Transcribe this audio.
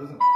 losing.